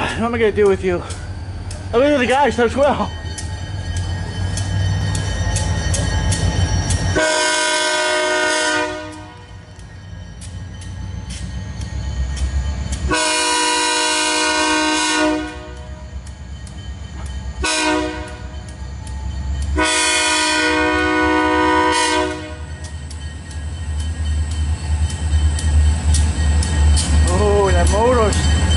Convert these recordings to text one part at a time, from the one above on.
what am I gonna do with you? I with the guy as well. Oh, the motors.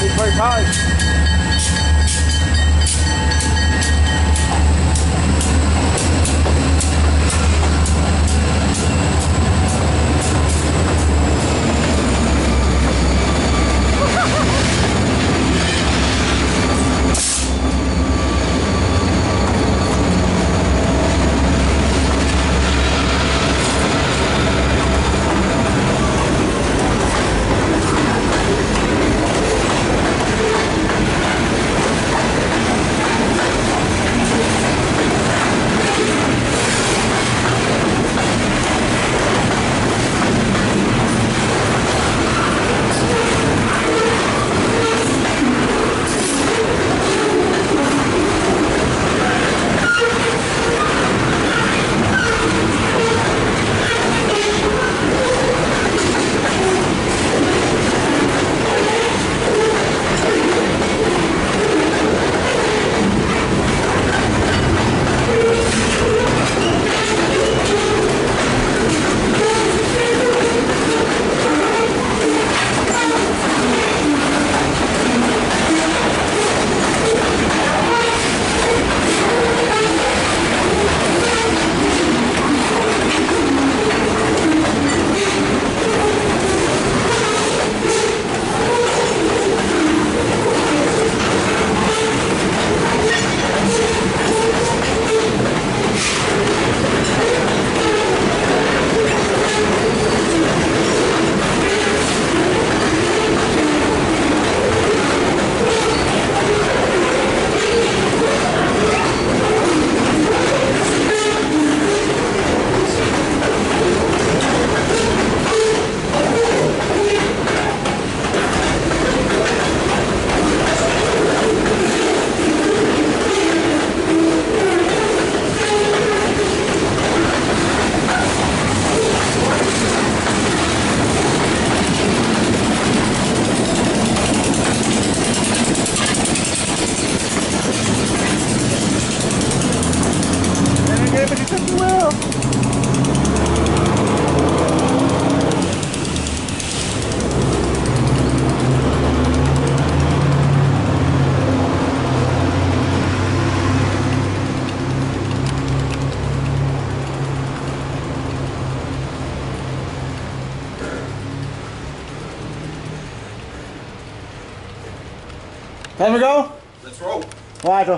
225. Time to go? Let's roll. Right,